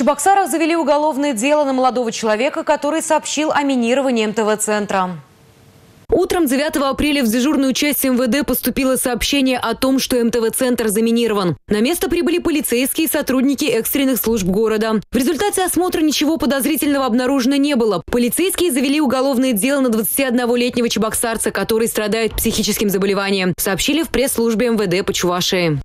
Чебоксарах завели уголовное дело на молодого человека, который сообщил о минировании МТВ-центра. Утром 9 апреля в дежурную часть МВД поступило сообщение о том, что МТВ-центр заминирован. На место прибыли полицейские и сотрудники экстренных служб города. В результате осмотра ничего подозрительного обнаружено не было. Полицейские завели уголовное дело на 21-летнего чебоксарца, который страдает психическим заболеванием, сообщили в пресс-службе МВД по Чувашии.